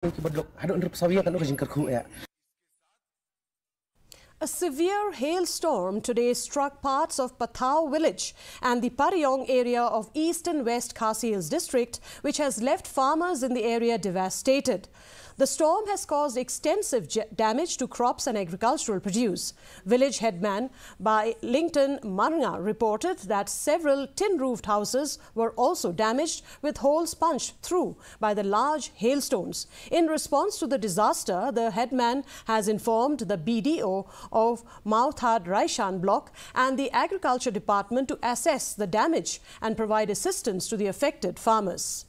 ki badlok hado ndrup sawiya kan origin karku ya A severe hailstorm today struck parts of Pathao village and the Pariong area of east and west Khasi Hills district, which has left farmers in the area devastated. The storm has caused extensive damage to crops and agricultural produce. Village headman by Lington Marnga reported that several tin-roofed houses were also damaged with holes punched through by the large hailstones. In response to the disaster, the headman has informed the BDO of Mawthadraishan block and the agriculture department to assess the damage and provide assistance to the affected farmers.